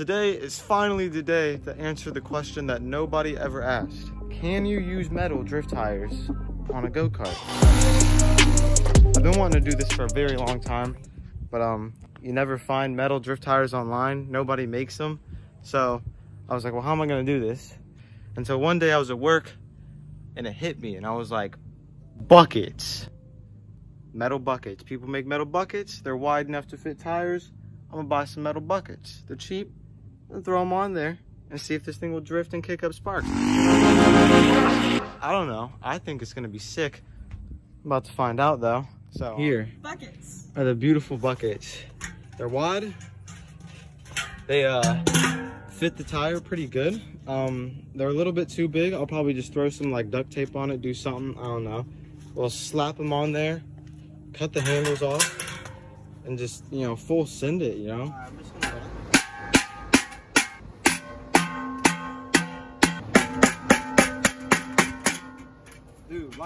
Today is finally the day to answer the question that nobody ever asked. Can you use metal drift tires on a go-kart? I've been wanting to do this for a very long time, but um, you never find metal drift tires online. Nobody makes them. So I was like, well, how am I gonna do this? And so one day I was at work and it hit me and I was like, buckets. Metal buckets. People make metal buckets. They're wide enough to fit tires. I'm gonna buy some metal buckets. They're cheap and throw them on there and see if this thing will drift and kick up sparks. I don't know. I think it's gonna be sick. I'm about to find out though. So here Buckets. are the beautiful buckets. They're wide. They uh fit the tire pretty good. Um, they're a little bit too big. I'll probably just throw some like duct tape on it, do something. I don't know. We'll slap them on there, cut the handles off, and just you know full send it. You know.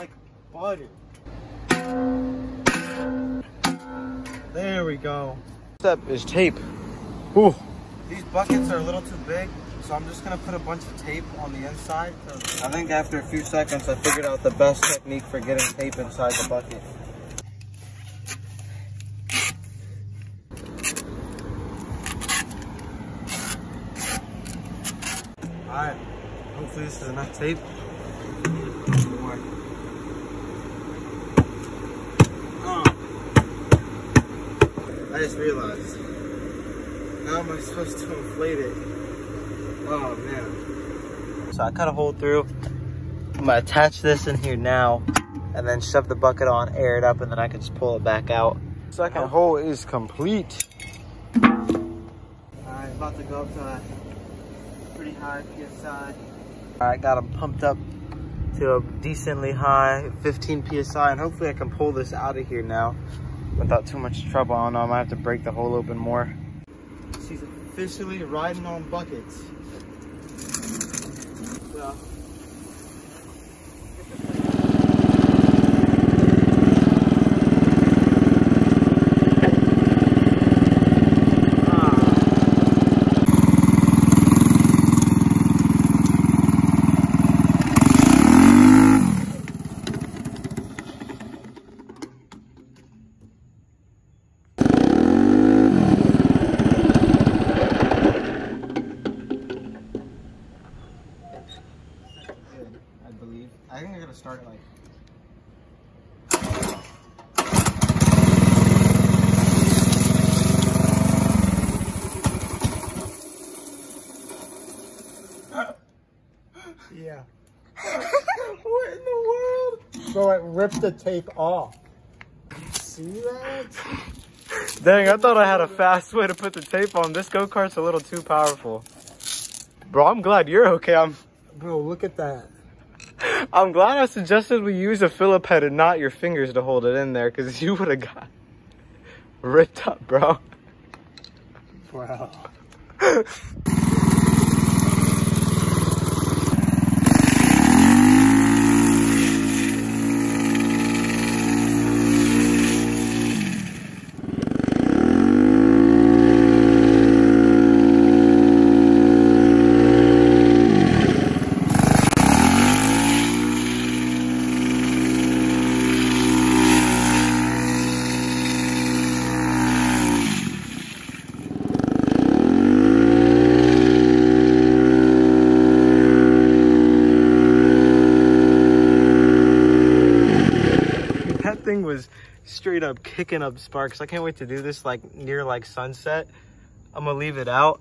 Like butter. There we go. Step is tape. Ooh. These buckets are a little too big, so I'm just gonna put a bunch of tape on the inside. I think after a few seconds, I figured out the best technique for getting tape inside the bucket. Alright, hopefully this is enough tape. More. Oh. I just realized. How am I supposed to inflate it? Oh man. So I cut a hole through. I'm gonna attach this in here now and then shove the bucket on, air it up, and then I can just pull it back out. Second hole is complete. Alright, about to go up to a pretty high PSI. Alright, got them pumped up to a decently high 15 PSI, and hopefully I can pull this out of here now without too much trouble. I don't know, I might have to break the hole open more. She's officially riding on buckets. So. good, I believe. I think I gotta start it like. Yeah. what in the world? So it ripped the tape off. See that? Dang, I thought I had a fast way to put the tape on. This go kart's a little too powerful. Bro, I'm glad you're okay. I'm Bro, look at that. I'm glad I suggested we use a Phillip head and not your fingers to hold it in there, because you would have got ripped up, bro. Wow. That thing was straight up kicking up sparks. I can't wait to do this like near like sunset. I'm gonna leave it out.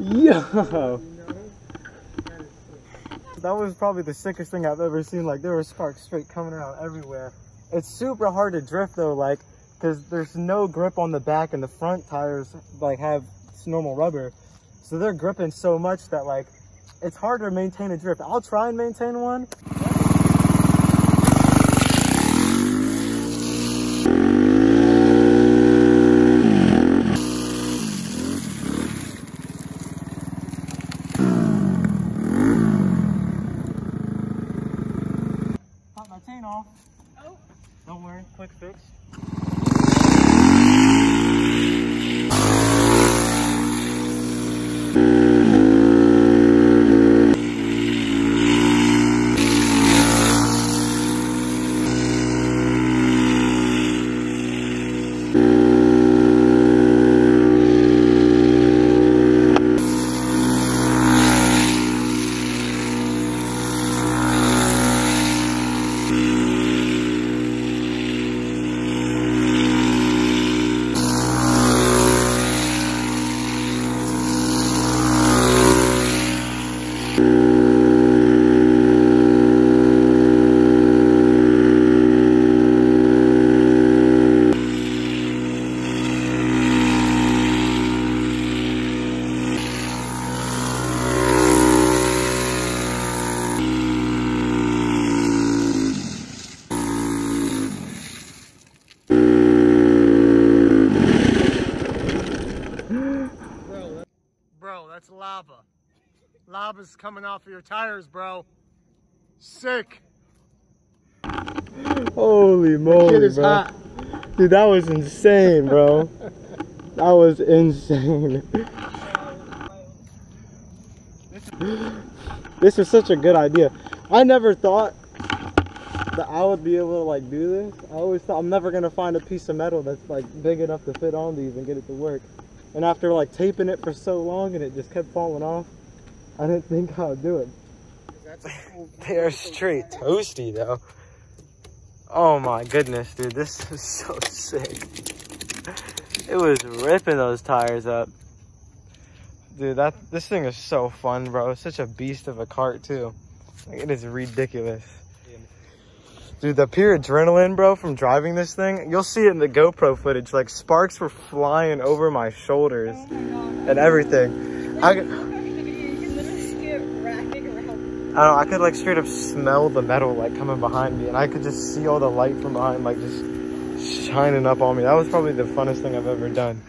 Whoa. That was probably the sickest thing I've ever seen. Like there were sparks straight coming out everywhere. It's super hard to drift though, like, cause there's no grip on the back and the front tires like have normal rubber. So they're gripping so much that like, it's hard to maintain a drift. I'll try and maintain one. Off. Oh. Don't worry, quick fix. Bro, that's lava. Lava's coming off of your tires, bro. Sick. Holy moly, bro. hot. Dude, that was insane, bro. that was insane. this is such a good idea. I never thought that I would be able to like do this. I always thought I'm never gonna find a piece of metal that's like big enough to fit on these and get it to work. And after like taping it for so long and it just kept falling off, I didn't think I would do it. they are straight toasty though. Oh my goodness, dude, this is so sick. It was ripping those tires up. Dude, that this thing is so fun, bro. It's such a beast of a cart too. Like, it is ridiculous. Dude, the pure adrenaline, bro, from driving this thing, you'll see it in the GoPro footage. Like, sparks were flying over my shoulders and everything. I, I don't know, I could like straight up smell the metal like coming behind me and I could just see all the light from behind like just shining up on me. That was probably the funnest thing I've ever done.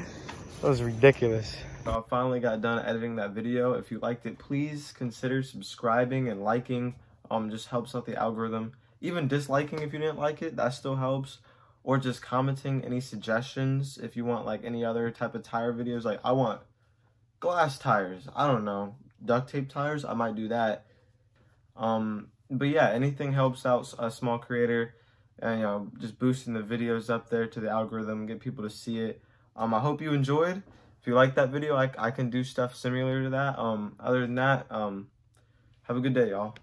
That was ridiculous. I finally got done editing that video. If you liked it, please consider subscribing and liking. Um, just helps out the algorithm. Even disliking if you didn't like it, that still helps. Or just commenting any suggestions if you want like any other type of tire videos. Like I want glass tires. I don't know. Duct tape tires, I might do that. Um, but yeah, anything helps out a small creator and you know, just boosting the videos up there to the algorithm, get people to see it. Um, I hope you enjoyed. If you like that video, I, I can do stuff similar to that. Um, other than that, um, have a good day, y'all.